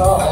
해서